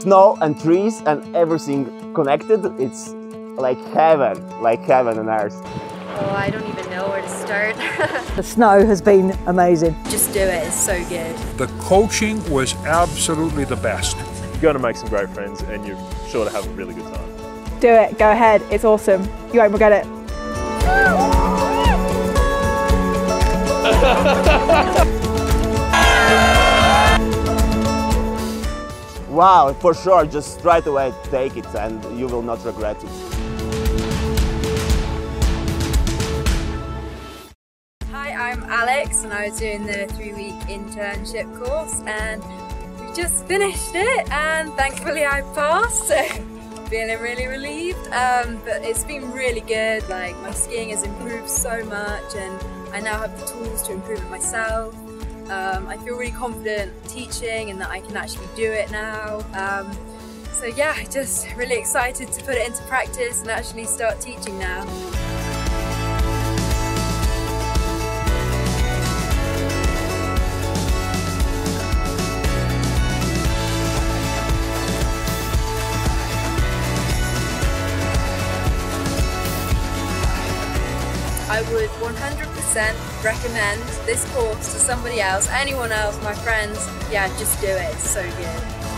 Snow and trees and everything connected, it's like heaven, like heaven on earth. Oh, I don't even know where to start. the snow has been amazing. Just do it, it's so good. The coaching was absolutely the best. You're going to make some great friends and you're sure to have a really good time. Do it, go ahead, it's awesome. You won't regret it. Wow, for sure, just right away take it and you will not regret it. Hi, I'm Alex and I was doing the three-week internship course and we just finished it and thankfully I passed. So feeling really relieved um, but it's been really good like my skiing has improved so much and I now have the tools to improve it myself um, I feel really confident teaching and that I can actually do it now um, so yeah just really excited to put it into practice and actually start teaching now. I would 100% recommend this course to somebody else, anyone else, my friends. Yeah, just do it. It's so good.